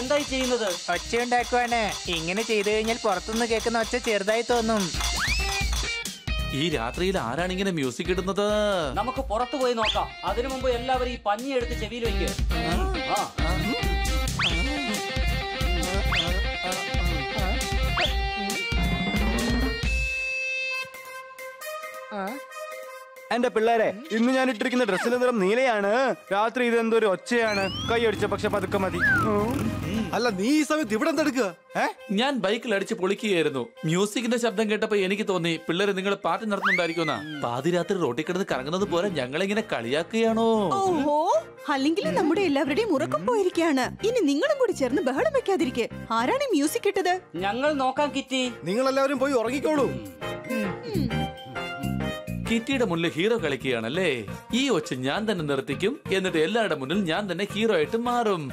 എന്തായി ചെയ്യുന്നത്? ഒച്ച ഉണ്ടാക്കുവാണ് ഇങ്ങനെ ചെയ്തു കഴിഞ്ഞാൽ പുറത്തുനിന്ന് കേൾക്കുന്ന ഒച്ച ചെറുതായി തോന്നും. ഈ രാത്രിയിൽ ആരാണ് ഇങ്ങനെ മ്യൂസിക് ഇടുന്നത്? നമുക്ക് പുറത്തു പോയി നോക്കാം. അതിനു മുമ്പ് എല്ലാവരും ഈ പഞ്ഞി എടുത്ത് ചെവിയിൽ വയ്ക്ക് എന്റെ പിള്ളേരെ ഇന്ന് ഞാൻ ഇട്ടിരിക്കുന്ന ഡ്രസ്സിന്റെ നിറം നീലയാണ്. രാത്രി ഇതെന്തോ ഒരു ഒച്ചയാണ്. കൈ അടിച്ച പക്ഷെ പതുക്കെ മതി. അല്ല നീ ഈ സമയത്ത് ഇവിടെ എന്തെടുക്കുക ഞാൻ ബൈക്കിൽ അടിച്ച് പൊളിക്കുകയായിരുന്നു. മ്യൂസിക്കിന്റെ ശബ്ദം കേട്ടപ്പോ എനിക്ക് തോന്നി പിള്ളേർ നിങ്ങൾ പാട്ട് നടത്തുന്നുണ്ടായിരിക്കുന്ന പാതിരാത്രി റോട്ടിൽ കിടന്ന് കറങ്ങുന്നത് പോലെ ഞങ്ങളിങ്ങനെ കളിയാക്കുകയാണോ? ഓഹോ അല്ലെങ്കിൽ നമ്മുടെ എല്ലാവരുടെയും ഉറക്കം പോയിരിക്കുകയാണ്. ഇനി നിങ്ങളും കൂടി ചേർന്ന് ബഹളം വെക്കാതിരിക്കെ. ആരാണ് ഈ മ്യൂസിക് ഇട്ടത്? ഞങ്ങൾ നോക്കാൻ കിറ്റി. നിങ്ങൾ എല്ലാവരും പോയി ഉറങ്ങിക്കോളൂ. കിറ്റിയുടെ മുന്നിൽ ഹീറോ കളിക്കുകയാണല്ലേ ഈ ഒച്ച ഞാൻ തന്നെ നിർത്തിക്കും എന്നിട്ട് എല്ലാവരുടെ മുന്നിൽ ഞാൻ തന്നെ ഹീറോ ആയിട്ട് മാറും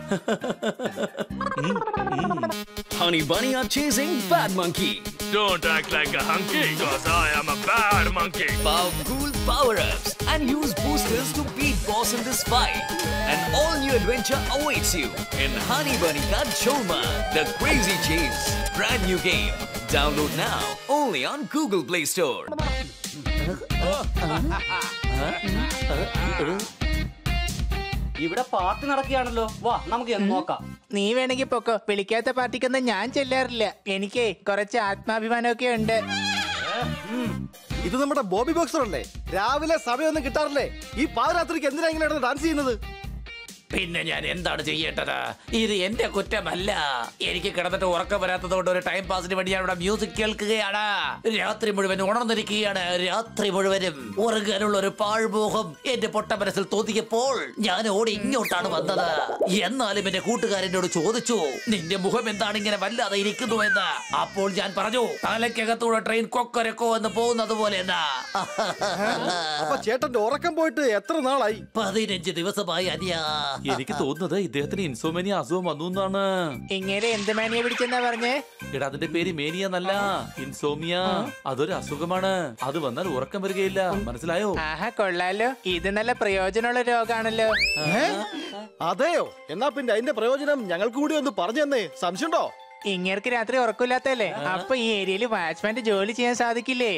Honey Bunny are chasing Bad Monkey. Don't act like a hunky, cause I am a bad monkey. Power cool power ups and use boosters to beat boss in this fight. An all new adventure awaits you in Honey Bunny Ka Choma, the crazy chase. Brand new game. Download now only on Google Play Store. ഇവിടെ party നടക്കുകയാണല്ലോ. വാ നമുക്ക് നോക്കാം. നീ വേണമെങ്കിൽ പൊക്കോ. വിളിക്കാത്ത പാർട്ടിക്കൊന്നും ഞാൻ ചെല്ലാറില്ല. എനിക്ക് കുറച്ച് ആത്മാഭിമാനമൊക്കെ ഉണ്ട്. ഇത് നമ്മുടെ ബോബി ബോക്സർ അല്ലേ രാവിലെ സമയമൊന്നും കിട്ടാറില്ലേ? ഈ പാതിരാത്രിക്ക് എന്തിനാ ഇങ്ങനെ ഡാൻസ് ചെയ്യുന്നത്? പിന്നെ ഞാൻ എന്താണ് ചെയ്യേണ്ടത്? ഇത് എന്റെ കുറ്റമല്ല. എനിക്ക് കിടന്നിട്ട് ഉറക്കം വരാത്തതുകൊണ്ട് ഒരു ടൈം പാസിന് വേണ്ടി ഞാൻ ഇവിടെ മ്യൂസിക് കേൾക്കുകയാണ്. രാത്രി മുഴുവൻ ഉണർന്നിരിക്കുകയാണ്. രാത്രി മുഴുവനും ഉറങ്ങാനുള്ള ഒരു പാഴ്മോഹം എന്റെ പൊട്ട മനസ്സിൽ തോന്നിയപ്പോൾ ഞാൻ ഓടി ഇങ്ങോട്ടാണ് വന്നത്. എന്നാലും എന്റെ കൂട്ടുകാരനോട് ചോദിച്ചു നിന്റെ മുഖം എന്താണ് ഇങ്ങനെ വല്ലാതെ ഇരിക്കുന്നു എന്ന്? അപ്പോൾ ഞാൻ പറഞ്ഞു തലക്കകത്തൂടെ ട്രെയിൻ കൊക്കരക്കോ എന്ന് പോകുന്നത് പോലെ എന്നാ. ചേട്ടന്റെ ഉറക്കം പോയിട്ട് എത്ര നാളായി? പതിനഞ്ച് ദിവസമായി അനിയാ. എനിക്ക് തോന്നുന്നത് ഇദ്ദേഹത്തിന് ഇൻസോമേനിയ അസുഖം വന്നു എന്നാണ്. ഇങ്ങനെ എന്ത് മേനിയ പിടിച്ചെന്നാ പറഞ്ഞേ? എടാ അതിന്റെ പേര് മേനിയ എന്നല്ല ഇൻസോമിയ അതൊരു അസുഖമാണ്. അത് വന്നാൽ ഉറക്കം വരികയില്ല. മനസ്സിലായോ? ആഹാ കൊള്ളാലോ. ഇത് നല്ല പ്രയോജനമുള്ള രോഗാണല്ലോ അതെയോ? എന്നാ പിന്നെ അതിന്റെ പ്രയോജനം ഞങ്ങൾക്ക് കൂടി ഒന്ന് പറഞ്ഞു തന്നേ. സംശയമുണ്ടോ? ഇങ്ങേർക്ക് രാത്രി ഉറക്കില്ലാത്തല്ലേ അപ്പൊ ഈ ഏരിയയിൽ വാച്ച്മാന്റെ ജോലി ചെയ്യാൻ സാധിക്കില്ലേ?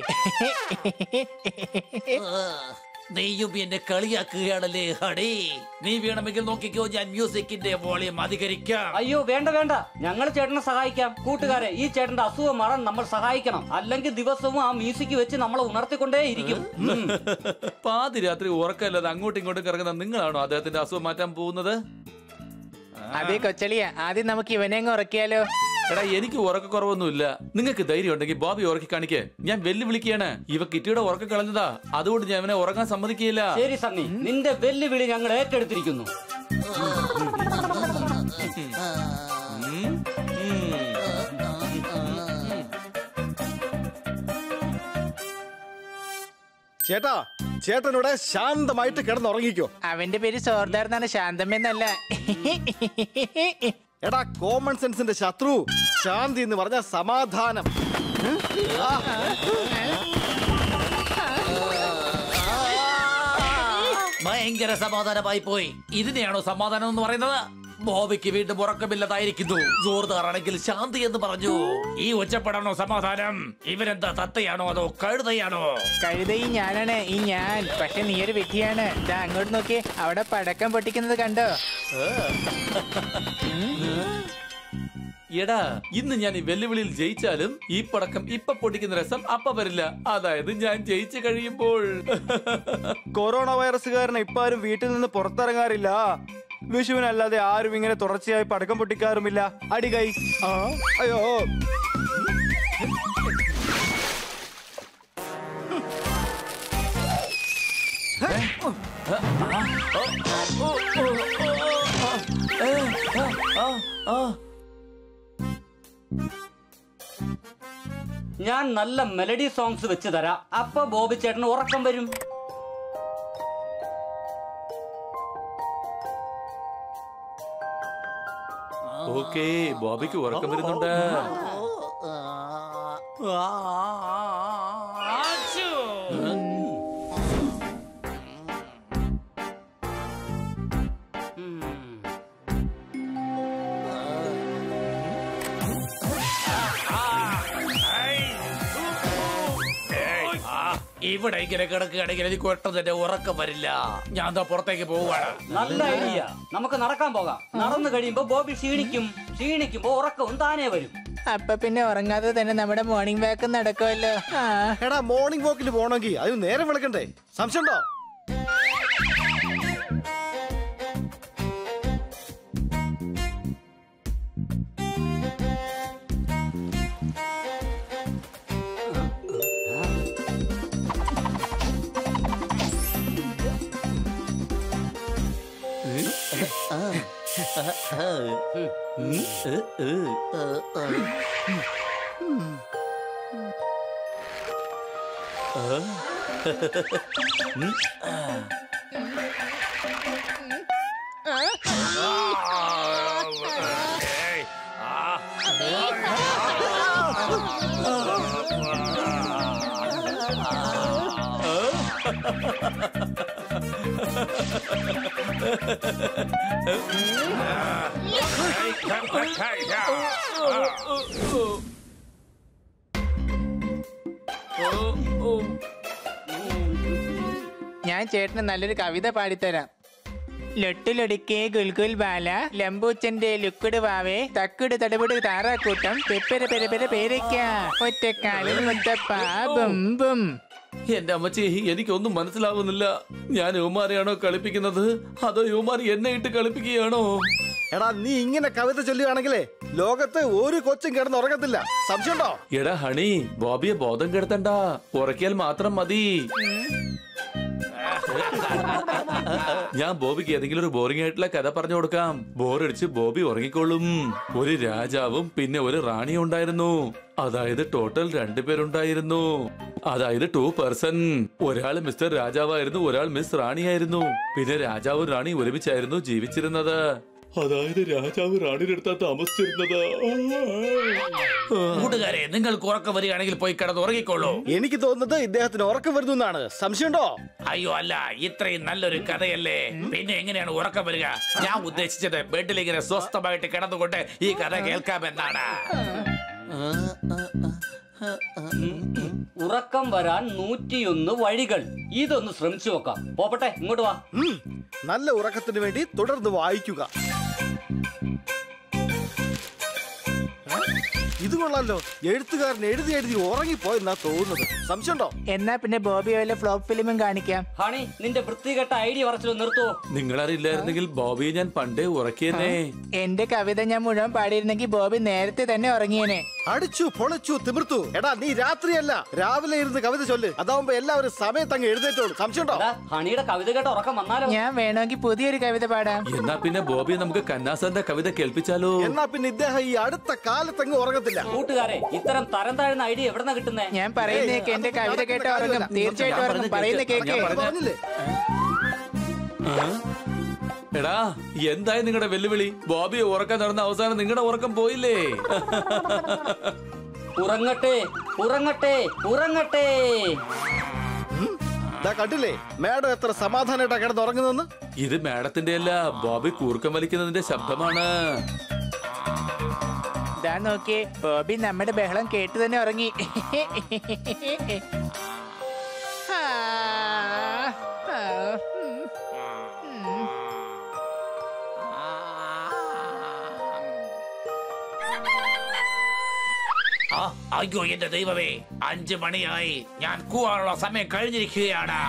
നീയും എന്നെ കളിയാക്കുകയാണല്ലേ ഹടി നീ വേണമെങ്കിൽ നോക്കിക്കോ ഞാൻ മ്യൂസിക്കിന്റെ വോളിയം അധികരിക്കാം. അയ്യോ വേണ്ട വേണ്ട. ഞങ്ങൾ ചേട്ടനെ സഹായിക്കാം. കൂട്ടുകാരെ ഈ ചേട്ടന്റെ അസുഖം മാറാൻ നമ്മൾ സഹായിക്കണം. അല്ലെങ്കിൽ ദിവസവും ആ മ്യൂസിക് വെച്ച് നമ്മളെ ഉണർത്തിക്കൊണ്ടേ ഇരിക്കും. പാതിരാത്രി ഉറക്കല്ലാതെ അങ്ങോട്ടും ഇങ്ങോട്ടും കറങ്ങുന്ന നിങ്ങളാണോ അദ്ദേഹത്തിന്റെ അസുഖം മാറ്റാൻ പോകുന്നത്? അതെ കൊച്ചളിയ. ആദ്യം നമുക്ക് ഇവനെ അങ്ങ് ഉറക്കിയാലോ? എടാ എനിക്ക് ഉറക്കക്കുറവൊന്നുമില്ല. നിങ്ങൾക്ക് ധൈര്യം ഉണ്ടെങ്കിൽ ബോബി ഉറക്കി കാണിക്കേ. ഞാൻ വെല്ലുവിളിക്കുകയാണ്. ഇവ കിറ്റിയുടെ ഉറക്ക കളഞ്ഞതാ. അതുകൊണ്ട് ഞാൻ ഇവനെ ഉറങ്ങാൻ സമ്മതിക്കുകയില്ല. ശരി സണ്ണി. നിന്റെ വെല്ലുവിളി ഞങ്ങൾ ഏറ്റെടുത്തിരിക്കുന്നു. ചേട്ടാ ചേട്ടനോടെ ശാന്തമായിട്ട് കിടന്നുറങ്ങിക്കോ. അവന്റെ പേര് സോർദാർ എന്നാണ് ശാന്തമെന്നല്ല എടാ കോമൺ സെൻസിന്റെ ശത്രു. ശാന്തി എന്ന് പറഞ്ഞ സമാധാനം. ഭയങ്കര സമാധാനമായി പോയി ഇതിനെയാണോ സമാധാനം എന്ന് പറയുന്നത്? ബോബിക്ക് വീണ്ടും ഉറക്കമില്ലതായിരിക്കുന്നു. ജോർദാറാണെങ്കിൽ ശാന്തി എന്ന് പറഞ്ഞു. ഈ ഒച്ചപ്പെടാണോ സമാധാനം? ഇവരെന്താ തത്തയാണോ അതോ കഴുതയാണോ? കഴുത ഈ ഞാനാണ് ഈ ഞാൻ. പക്ഷെ നീ ഒരു വ്യക്തിയാണ് അങ്ങോട്ട് നോക്കി. അവിടെ പടക്കം പൊട്ടിക്കുന്നത് കണ്ടോ? എടാ ഇന്ന് ഞാൻ ഈ വെല്ലുവിളിയിൽ ജയിച്ചാലും ഈ പടക്കം ഇപ്പൊ പൊട്ടിക്കുന്ന രസം അപ്പ വരില്ല. അതായത് ഞാൻ ജയിച്ചു കഴിയുമ്പോൾ. കൊറോണ വൈറസ് കാരണം ഇപ്പൊ ആരും വീട്ടിൽ നിന്ന് പുറത്തിറങ്ങാറില്ല. വിഷുവിനല്ലാതെ ആരും ഇങ്ങനെ തുടർച്ചയായി പടക്കം പൊട്ടിക്കാറുമില്ല. അടികൈ അയ്യോ. ഞാൻ നല്ല മെലഡി സോങ്സ് വെച്ച് തരാം. അപ്പൊ ബോബി ചേട്ടന് ഉറക്കം വരും. ഓക്കേ ബോബിക്ക് ഉറക്കം വരുന്നുണ്ട്. ഇവിടെ ഇങ്ങനെ കിടക്കുകയാണെങ്കിൽ എനിക്ക് ഒട്ടും തന്നെ ഉറക്കം വരില്ല. ഞാൻ എന്താ പുറത്തേക്ക് പോവുകയാണ്. നല്ല ഐഡിയ നമുക്ക് നടക്കാൻ പോകാം. നടന്നു കഴിയുമ്പോ ബോബി ക്ഷീണിക്കും. ക്ഷീണിക്കുമ്പോ ഉറക്കവും താനേ വരും. അപ്പൊ പിന്നെ ഉറങ്ങാതെ തന്നെ നമ്മുടെ മോർണിംഗ് വാക്ക് നടക്കുമല്ലോ. എടാ മോർണിംഗ് വാക്കിൽ പോണെങ്കിൽ അത് നേരെ വിളക്കണ്ടേ? സംശയമുണ്ടോ? 嗯。嗯。嗯。嗯。嗯。嗯。嗯。嗯。嗯。哈哈哈哈哈！ഞാൻ ചേട്ടന് നല്ലൊരു കവിത പാടിത്തരാം. ലൊട്ടിലൊടുക്കേ ഗുൽഗുൽ ബാല ലംബൂച്ചന്റെ ലുക്കുട് വാവേ തക്കുട് തടപുട് താറാക്കൂട്ടം പെപ്പര പെരപെര പേരയ്ക്ക ഒറ്റക്കാലിൽ മുത്തപ്പ ബും ബും. എന്റെ അമ്മച്ചി എനിക്കൊന്നും മനസ്സിലാവുന്നില്ല. ഞാൻ യുവമാരെയാണോ കളിപ്പിക്കുന്നത്? അതോ യുവമാർ എന്നെ ഇട്ട് കളിപ്പിക്കുകയാണോ? എടാ നീ ഇങ്ങനെ കവിത ചൊല്ലുകയാണെങ്കിലേ ലോകത്ത് ഒരു കൊച്ചും കിടന്ന് ഉറങ്ങത്തില്ല സംശയമുണ്ടോ? എടാ ഹണി ബോബിയെ ബോധം കെടുത്തണ്ട. ഉറക്കിയാൽ മാത്രം മതി. ഞാൻ ബോബിക്ക് ഏതെങ്കിലും ഒരു ബോറിംഗ് ആയിട്ടുള്ള കഥ പറഞ്ഞു കൊടുക്കാം. ബോറടിച്ച് ബോബി ഉറങ്ങിക്കോളും ഒരു രാജാവും പിന്നെ ഒരു റാണിയും ഉണ്ടായിരുന്നു. അതായത് ടോട്ടൽ രണ്ടുപേരുണ്ടായിരുന്നു അതായത് ടു പേഴ്സൺ ഒരാൾ മിസ്റ്റർ രാജാവായിരുന്നു ഒരാൾ മിസ് റാണിയായിരുന്നു. പിന്നെ രാജാവും റാണി ഒരുമിച്ചായിരുന്നു ജീവിച്ചിരുന്നത്. അതായത് രാജാവ് റാണിയുടെ അടുത്താ താമസിച്ചിരുന്നത് കൂട്ടുകാരെ നിങ്ങൾക്ക് ഉറക്കം വരികയാണെങ്കിൽ പോയി കിടന്ന് ഉറങ്ങിക്കോളൂ. എനിക്ക് തോന്നുന്നത് ഇദ്ദേഹത്തിന് ഉറക്കം വരുന്നു എന്നാണ്. സംശയമുണ്ടോ? അയ്യോ അല്ല ഇത്രയും നല്ലൊരു കഥയല്ലേ? പിന്നെ എങ്ങനെയാണ് ഉറക്കം വരിക? ഞാൻ ഉദ്ദേശിച്ചത് ബെഡിൽ ഇങ്ങനെ സ്വസ്ഥമായിട്ട് കിടന്നുകൊണ്ട് ഈ കഥ കേൾക്കാമെന്നാണ്. ഉറക്കം വരാൻ നൂറ്റിയൊന്ന് വഴികൾ. ഇതൊന്ന് ശ്രമിച്ചു നോക്കാം. പോപ്പട്ടെ ഇങ്ങോട്ട് വാ. ഉം, നല്ല ഉറക്കത്തിന് വേണ്ടി തുടർന്ന് വായിക്കുക. thank you ഇത് കൊള്ളാലോ. എഴുത്തുകാരൻ എഴുതി എഴുതി ഉറങ്ങിപ്പോയെന്നാ തോന്നുന്നത്. സംശയമുണ്ടോ? എന്നാ പിന്നെ ബോബി വല്ല ഫ്ലോപ്പ് ഫിലിമും കാണിക്കാം. ഹണി നിന്റെ വൃത്തികെട്ട ഐഡിയ പറച്ചിൽ നിർത്തോ നിങ്ങളറിയില്ലായിരുന്നെങ്കിൽ ബോബിയെ ഞാൻ പണ്ടേ ഉറക്കിയെന്നേ. എന്റെ കവിത ഞാൻ മുഴുവൻ പാടിയിരുന്നെങ്കിൽ ബോബി നേരത്തെ തന്നെ ഉറങ്ങിയേനെ. അടിച്ചു പൊളിച്ചു തിമിർത്തു. എടാ നീ രാത്രിയല്ല രാവിലെ ഇരുന്ന് കവിത ചൊല്ല്. അതാവുമ്പോ എല്ലാവരും സമയത്ത് അങ്ങ് എഴുന്നേറ്റോളൂ. സംശയമുണ്ടോ? ഹണിയുടെ കവിത കേട്ട ഉറക്കം വന്നാലോ? ഞാൻ വേണമെങ്കിൽ പുതിയൊരു കവിത പാടാം. എന്നാ പിന്നെ ബോബി നമുക്ക് കന്നാസന്റെ കവിത കേൾപ്പിച്ചാലോ? എന്നാ പിന്നെ ഇദ്ദേഹം ഈ അടുത്ത കാലത്തങ്ങ് ഉറങ്ങത്തില്ല കൂട്ടുകാരെ ഇത്തരം തരം താഴ്ന്ന ഐഡിയ എവിടെന്ന കിട്ടുന്നേ? ഞാൻ പറയുന്നേക്ക് എന്റെ കവിത കേട്ട് ഉറങ്ങും തീർച്ചയായിട്ടും ഉറങ്ങും പറയുന്ന കേക്ക് പറഞ്ഞില്ലേ? എടാ എന്തായി നിങ്ങളുടെ വെല്ലുവിളി? ബോബി ഉറക്കം നടന്ന അവസാനം നിങ്ങളുടെ ഉറക്കം പോയില്ലേ? ഉറങ്ങട്ടെ ഉറങ്ങട്ടെ ഉറങ്ങട്ടെ. കണ്ടില്ലേ? മാഡം എത്ര സമാധാനമായിട്ടാ കിടന്ന് ഉറങ്ങുന്നെന്ന് ഇത് മാഡത്തിന്റെ അല്ല ബോബി കൂർക്കം വലിക്കുന്നതിന്റെ ശബ്ദമാണ്. ഇതാ നോക്കിയേ ബോബി നമ്മുടെ ബഹളം കേട്ട് തന്നെ ഉറങ്ങി. അയ്യോ എന്റെ ദൈവമേ. അഞ്ചു മണിയായി. ഞാൻ കൂവാനുള്ള സമയം കഴിഞ്ഞിരിക്കുകയാണ്